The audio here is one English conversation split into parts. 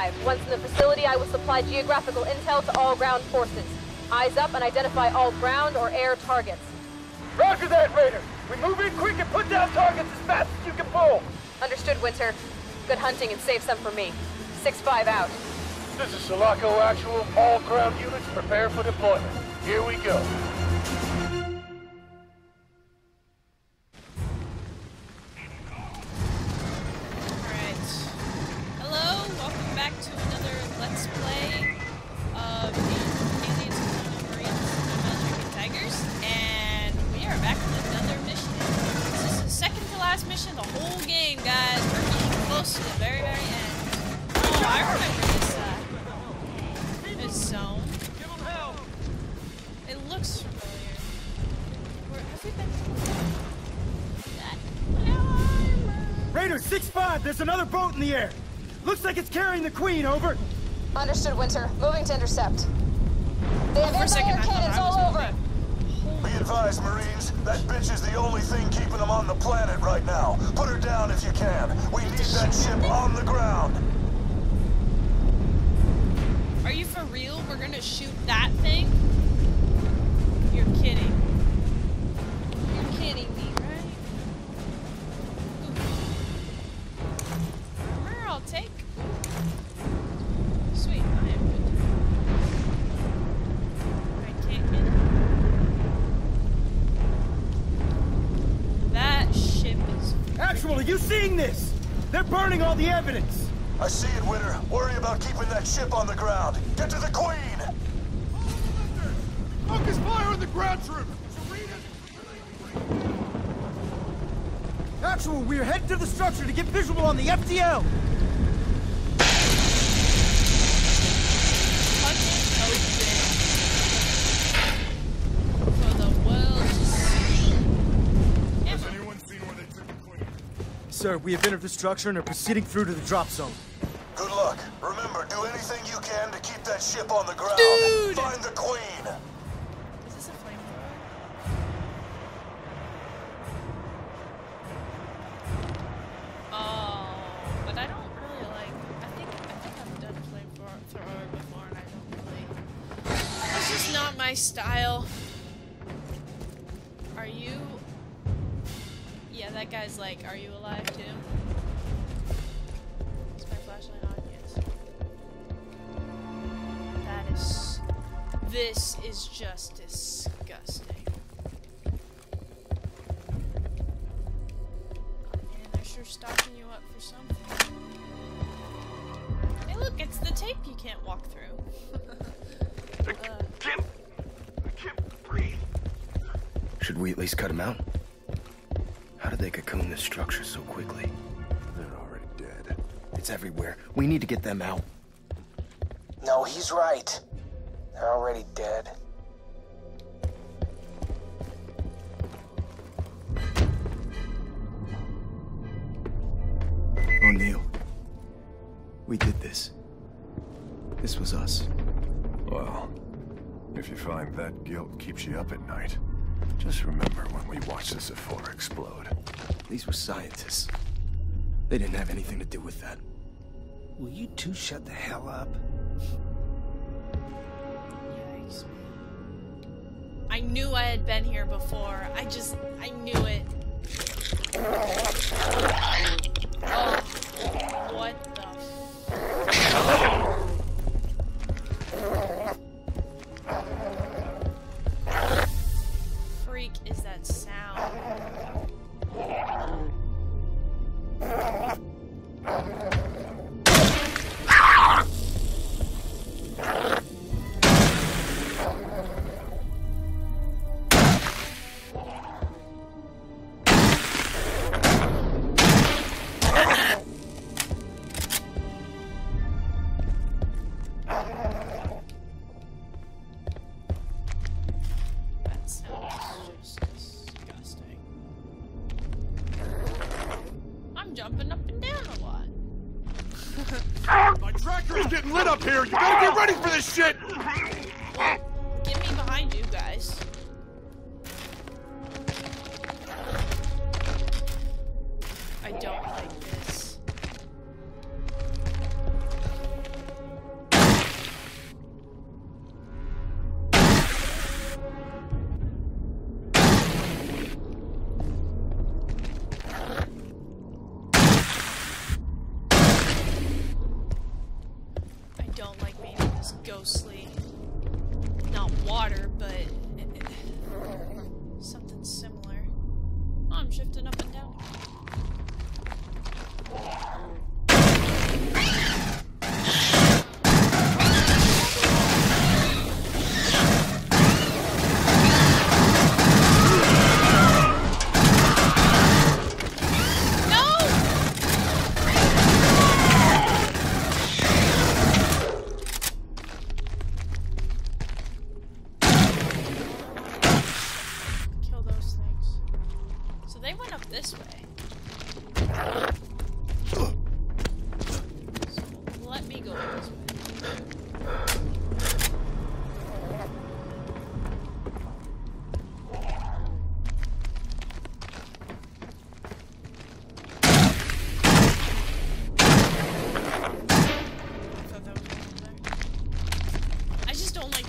6-5. Once in the facility, I will supply geographical intel to all ground forces. Eyes up and identify all ground or air targets. Roger that, Raider! We move in quick and put down targets as fast as you can pull! Understood, Winter. Good hunting and save some for me. 6-5 out. This is Sulaco Actual. All ground units prepare for deployment. Here we go. There's another boat in the air. Looks like it's carrying the Queen, over. Understood, Winter. Moving to intercept. They have For a second, I anti-air thought cannons all over. moving. Be advised, Marines. That bitch is the only thing keeping them on the planet right now. Put her down if you can. We need that ship on the ground. Are you for real? We're gonna shoot that the evidence. I see it, Winter. Worry about keeping that ship on the ground. Get to the Queen! Focus fire on the ground troops! Actual, we're heading to the structure to get visual on the FTL. for the world to see. Yeah, Has anyone seen where they took the queen? Sir, we have entered the structure and are proceeding through to the drop zone. Good luck. Remember, do anything you can to keep that ship on the ground. Dude! Find the Queen! Them out. No, he's right. They're already dead. O'Neill. We did this. This was us. Well, if you find that guilt keeps you up at night, just remember when we watched the Sephora explode. These were scientists. They didn't have anything to do with that. Will you two shut the hell up? Yikes, I knew I had been here before. I just, I knew it. Oh, I don't like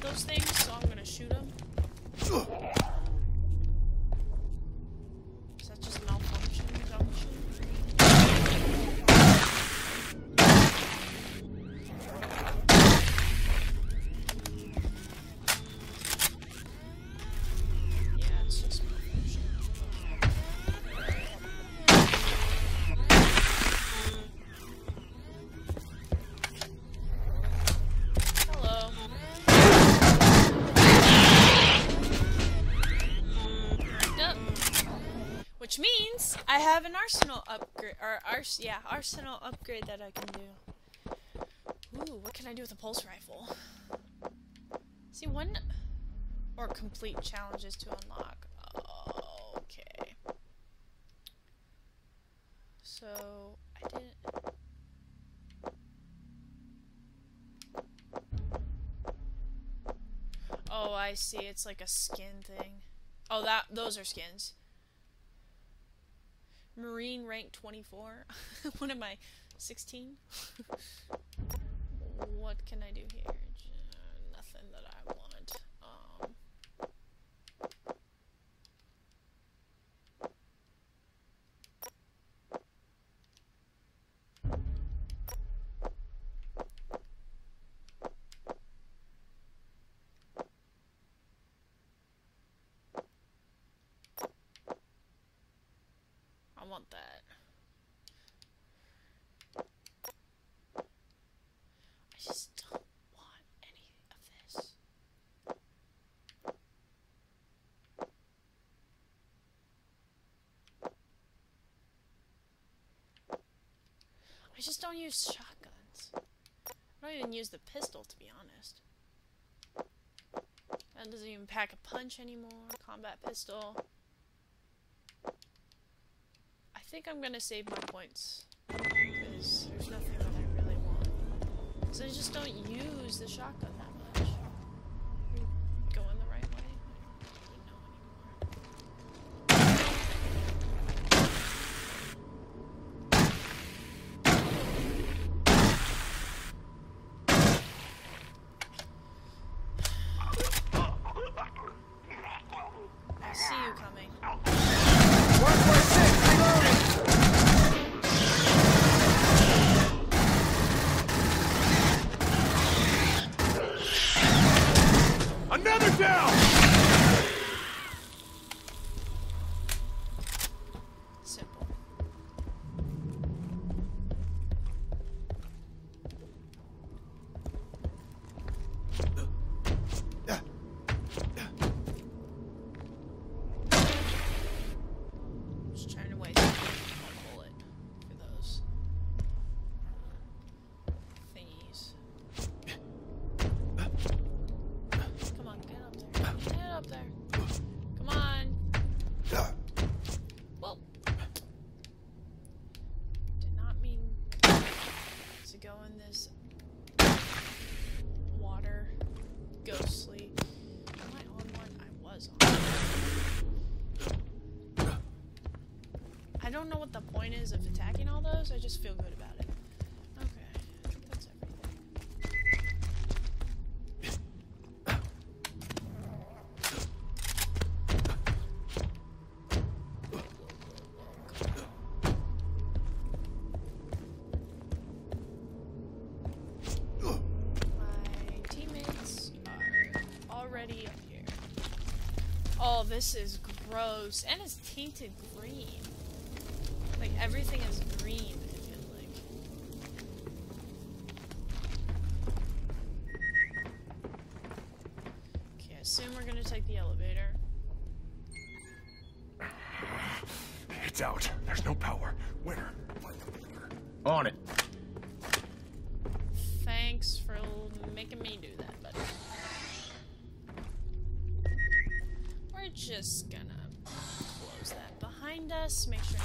those things, so I'm gonna shoot them. Have an arsenal upgrade, or ars yeah, arsenal upgrade that I can do. Ooh, what can I do with a pulse rifle? See, one or complete challenges to unlock. Okay. So I didn't. Oh, I see. It's like a skin thing. Oh, that those are skins. Marine rank 24. what am I? 16? what can I do here? J- nothing that I want. Um I want that. I just don't want any of this. I just don't use shotguns. I don't even use the pistol, to be honest. That doesn't even pack a punch anymore. Combat pistol. I think I'm gonna save my points. Because there's nothing that I really want. Because I just don't use the shotgun don't know what the point is of attacking all those. I just feel good about it. Okay. My teammates are already up here. Oh, this is gross. And it's tainted everything is green, I feel like. Okay, I assume we're gonna take the elevator. It's out. There's no power. Winter. On it. Thanks for making me do that, buddy. We're just gonna close that behind us, make sure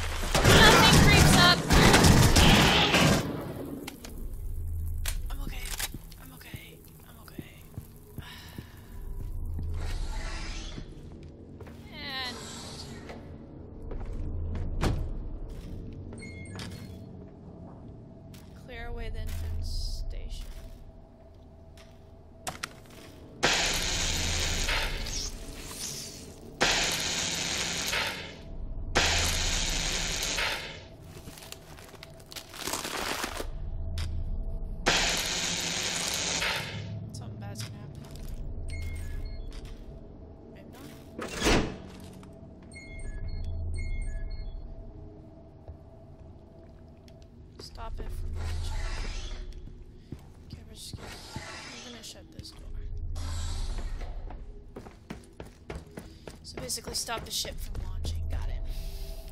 basically stop the ship from launching. Got it.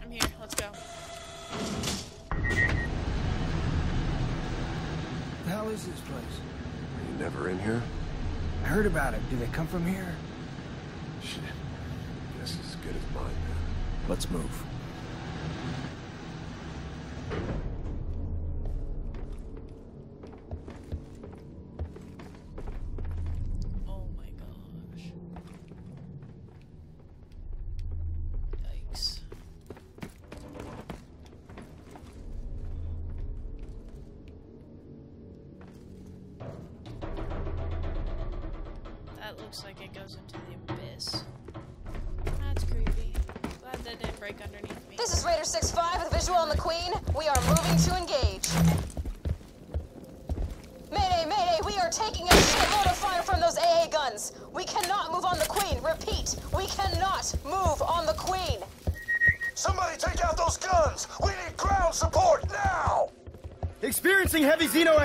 I'm here. Let's go. The hell is this place? Are you never in here? I heard about it. Do they come from here? Shit. Guess is as good as mine, man. Let's move.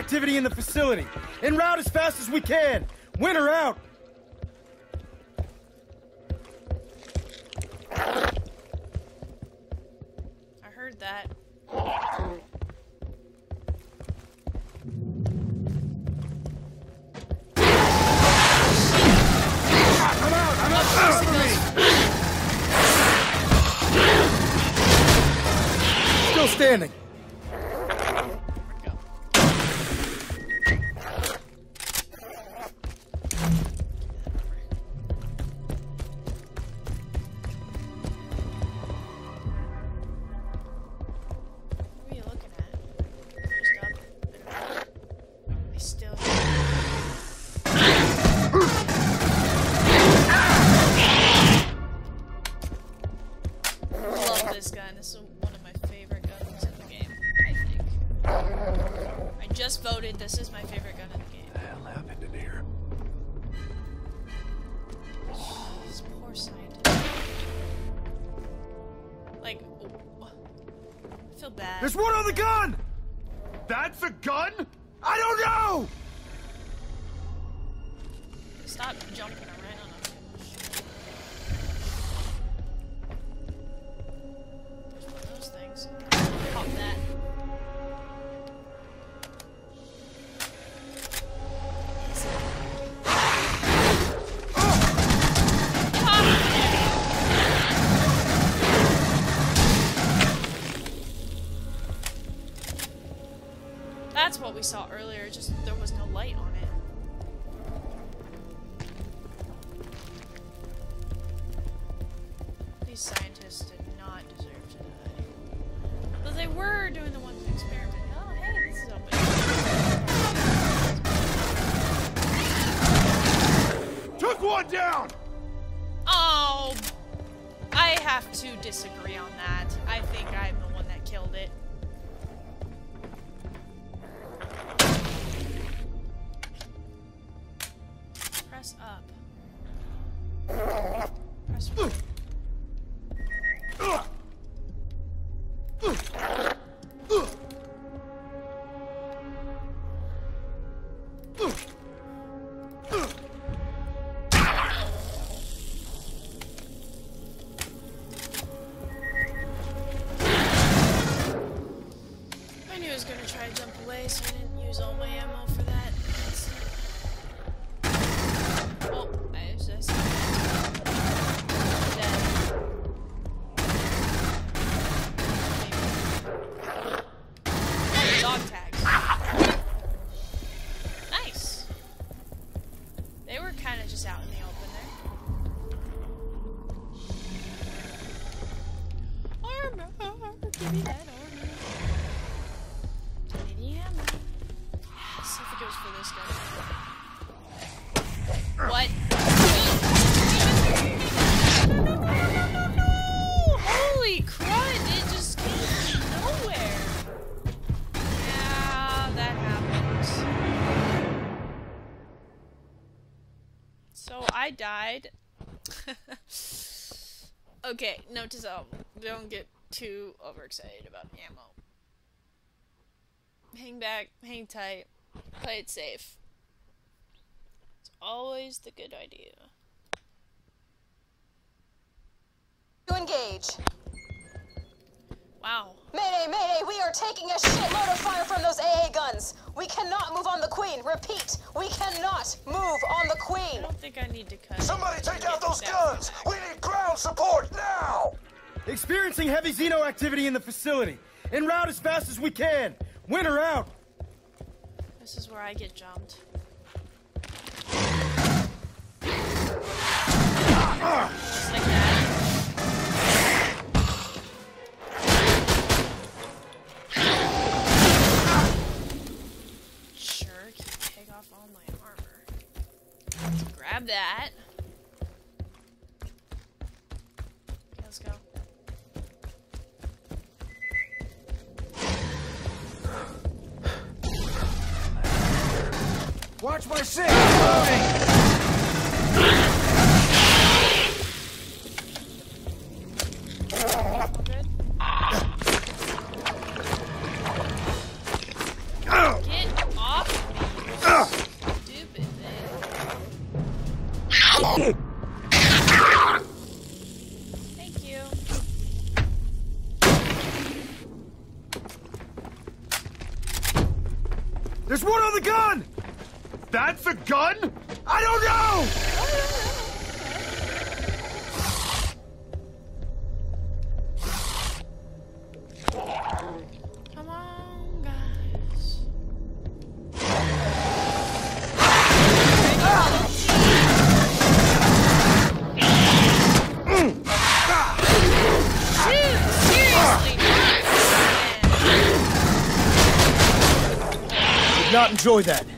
activity in the facility. En route as fast as we can. Winter out. I heard that. Still standing. That's what we saw earlier, just there was no light on it. Died. okay, note to self: don't get too overexcited about ammo. Hang back, hang tight, play it safe. It's always the good idea. To engage. Wow. Mayday, mayday, we are taking a shitload of fire from those AA guns. We cannot move on the Queen. Repeat, we cannot move on the Queen. I don't think I need to cut. Somebody take out those guns! back. We need ground support now! Experiencing heavy Xeno activity in the facility. En route as fast as we can. Winter out. This is where I get jumped. Take off all my armor? Grab that. Watch my six! Loading! Enjoy that.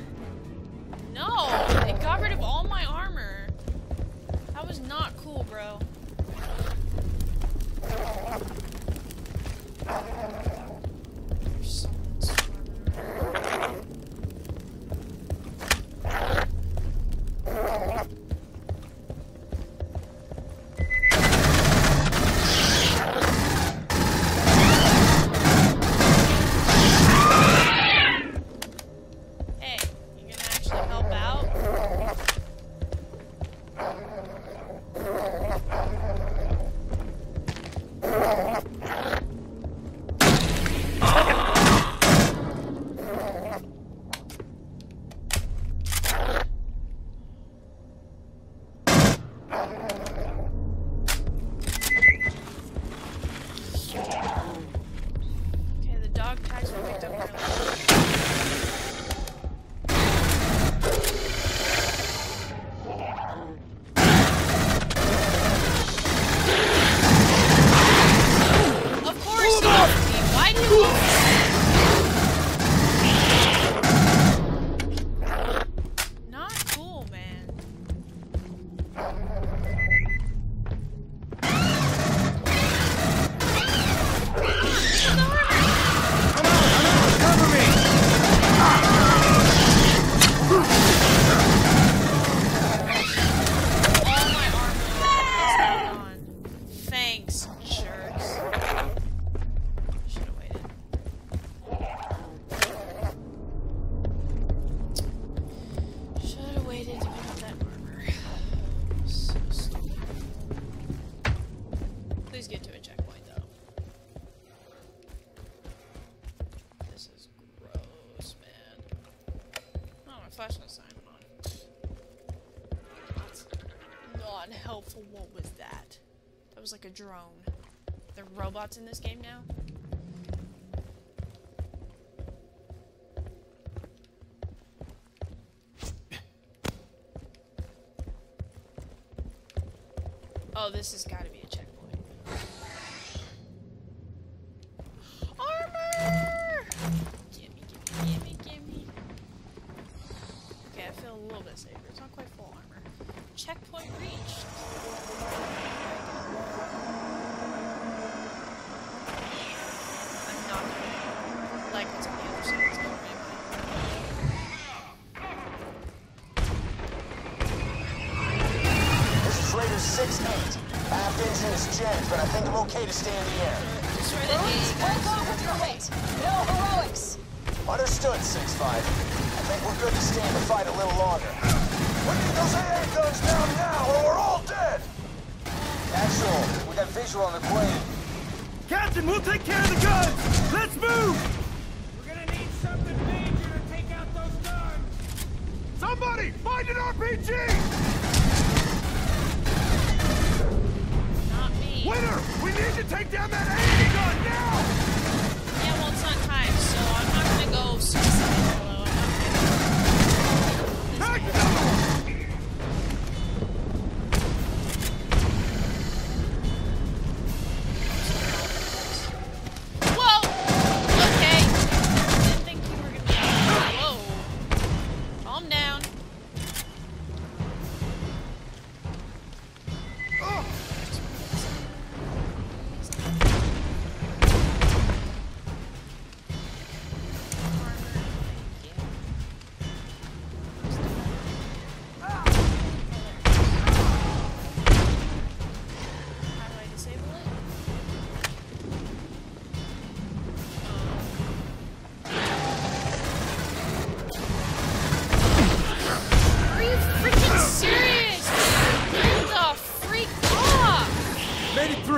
Robots in this game now? Oh, this has got to Marines, A break off with your weight. No heroics. Understood, 6-5. I think we're good to stay in the fight a little longer. We need those AA guns down now, or we're all dead! Actual, we got visual on the Queen. Captain, we'll take care of the guns! Let's move! We're gonna need something major to take out those guns! Somebody, find an RPG! Not me. Winter, we need to take down that AA time, so I'm not gonna go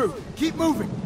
through. Keep moving.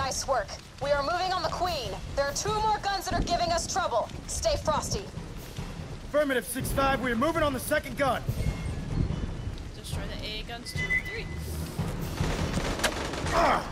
Nice work. We are moving on the Queen. There are two more guns that are giving us trouble. Stay frosty. Affirmative 6-5, we are moving on the second gun. Destroy the AA guns two and three. Ah!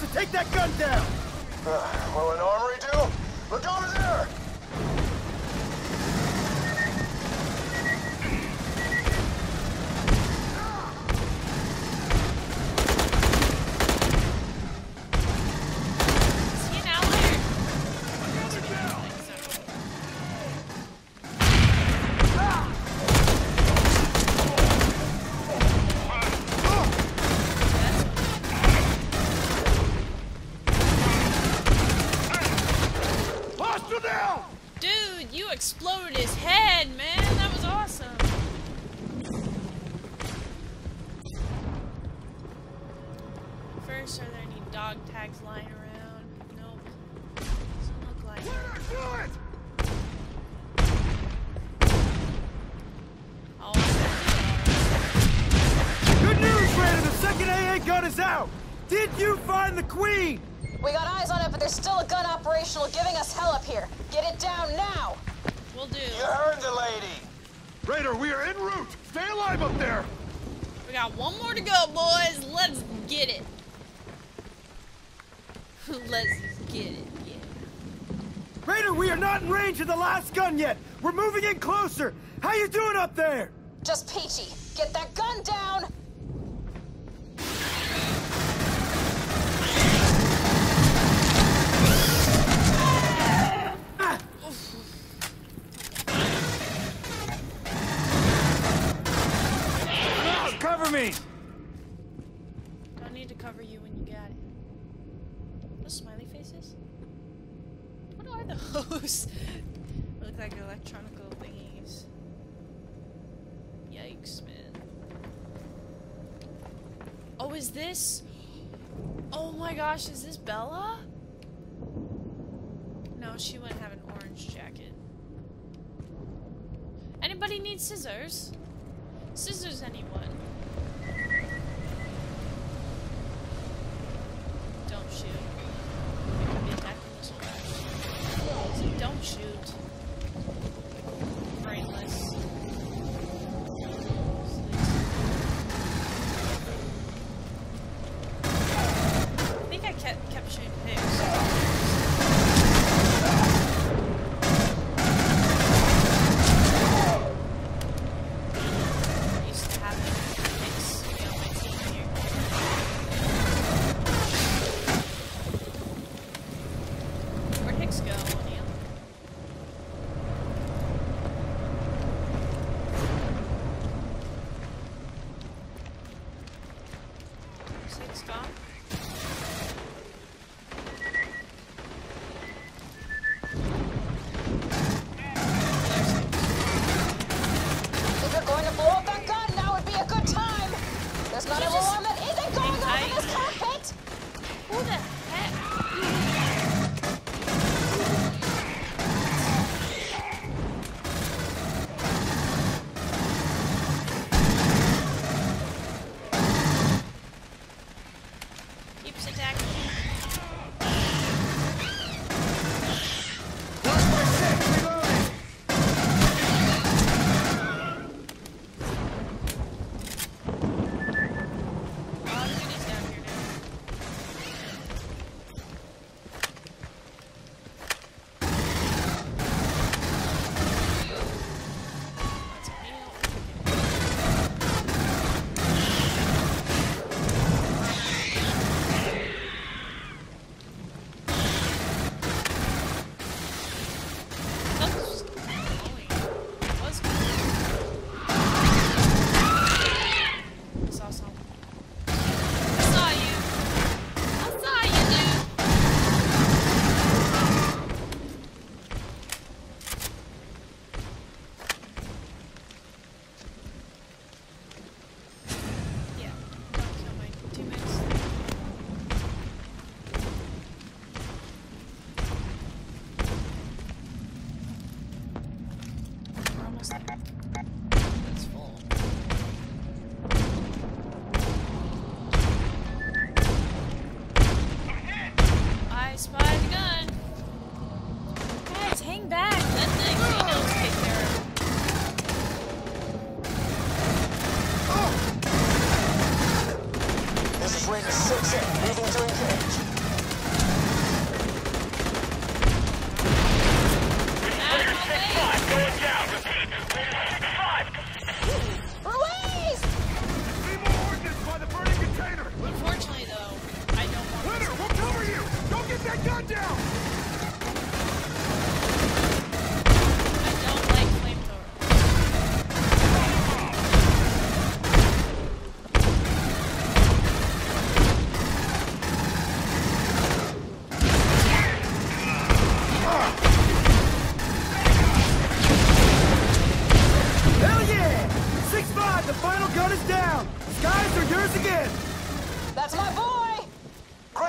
to take that gun down! How you doing up there? Just peachy. Get that gun down! Cover me! I need to cover you when you get it. Those smiley faces? What are those? look like electronic is this... Oh my gosh, is this Bella? No, she wouldn't have an orange jacket. Anybody need scissors? Scissors, anyone? Don't shoot. sweet stop.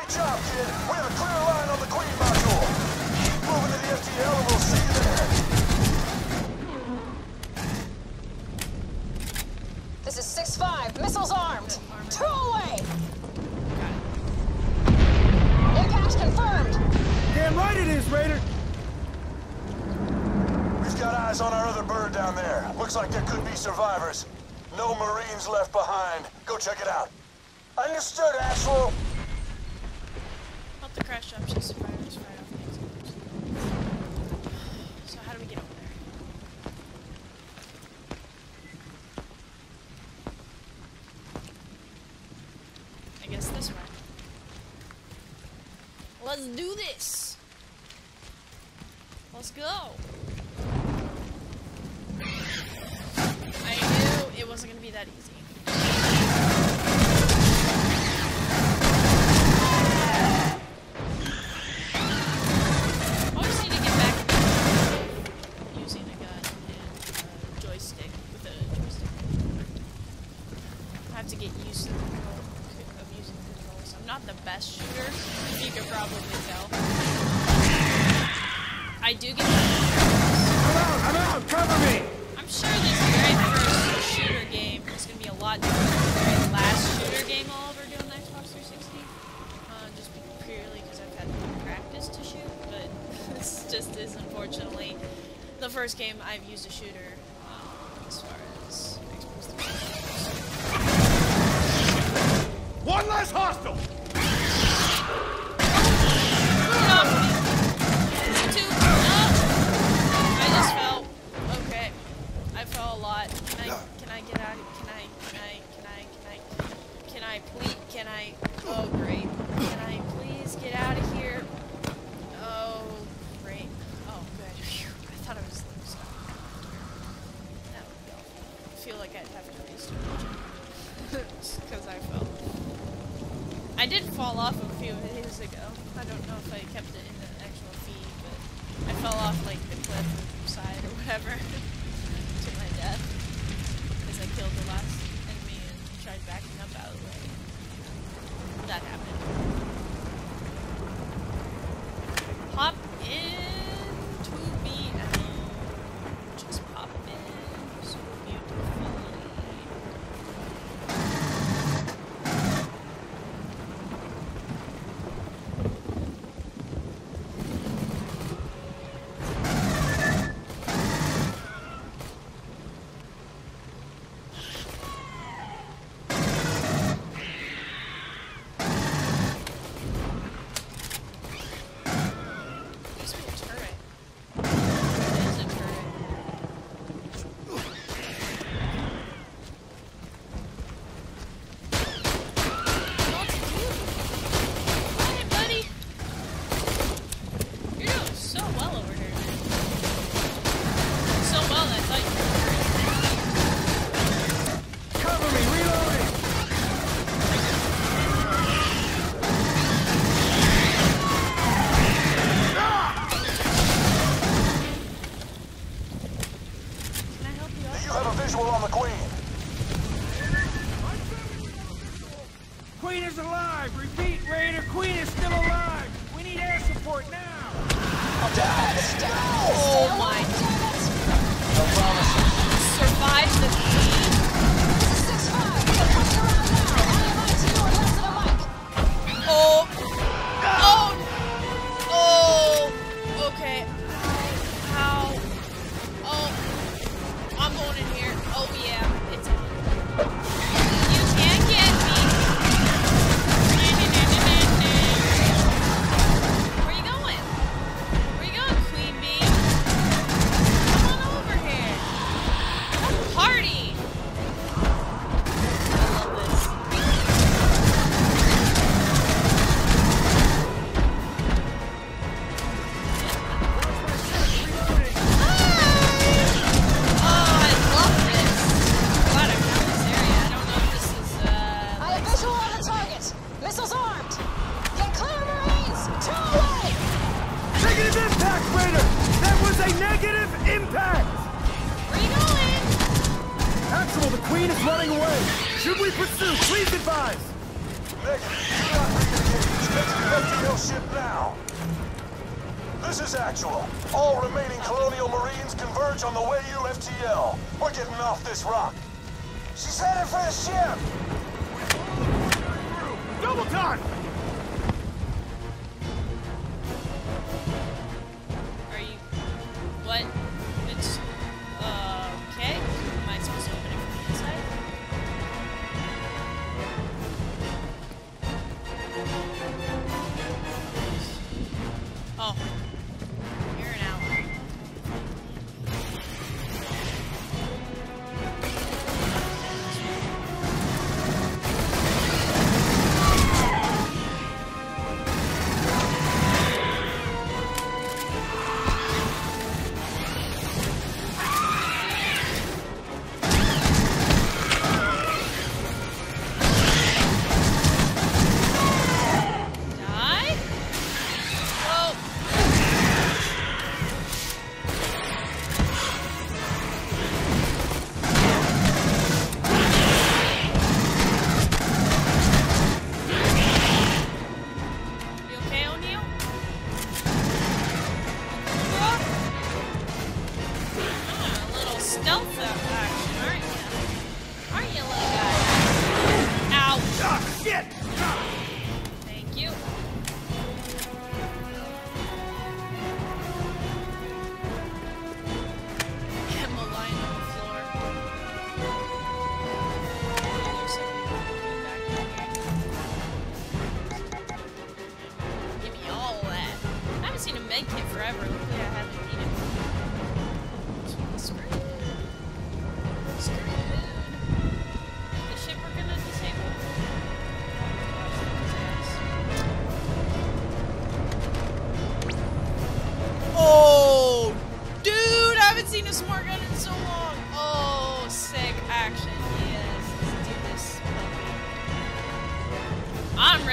job, kid. We have a clear line on the Queen. Keep moving to the FTL and we'll see you there. This is 6-5. Missiles armed. Two away! Impact confirmed! Damn right it is, Raider! We've got eyes on our other bird down there. Looks like there could be survivors. No Marines left behind. Go check it out. Understood, asshole! pressure. I've used a shooter.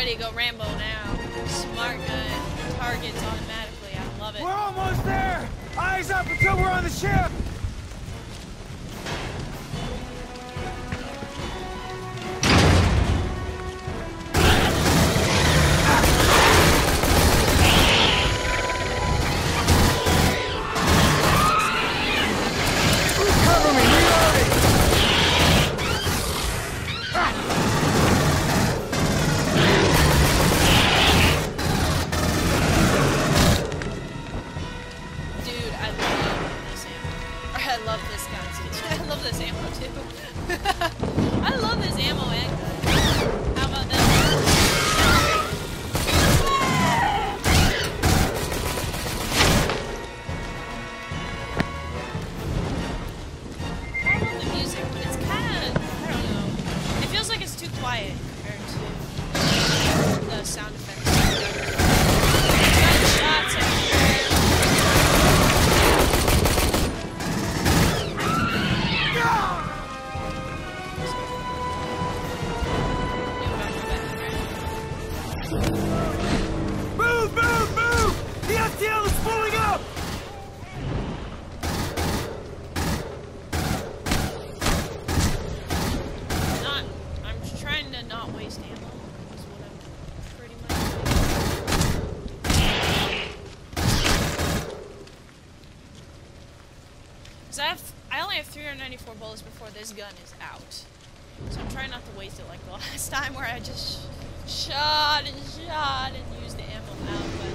ready to go Rambo now. Smart gun. Targets automatically. I love it. We're almost there! Eyes up until we're on the ship! before this gun is out. So I'm trying not to waste it like the last time where I just shot and shot and used the ammo out.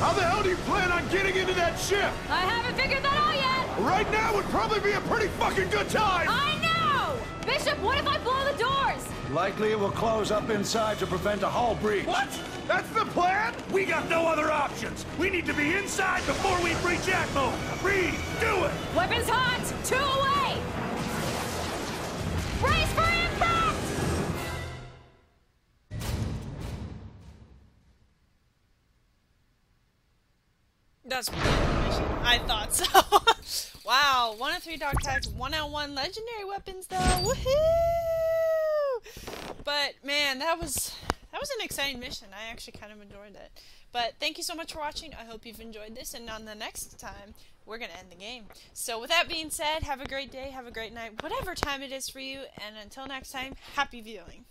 How the hell do you plan on getting into that ship? I haven't figured that out yet! Right now would probably be a pretty fucking good time! I know! Bishop, what if I blow the doors? Likely it will close up inside to prevent a hull breach. What? That's the plan? We got no other options. We need to be inside before we breach Atmo. Reed, do it! Weapons hot! Two away! One of three dog tags, one on one legendary weapons though. Woohoo! But man, that was that was an exciting mission. I actually kind of enjoyed it. But thank you so much for watching. I hope you've enjoyed this, and on the next time, we're gonna end the game. So with that being said, have a great day, have a great night, whatever time it is for you, and until next time, happy viewing.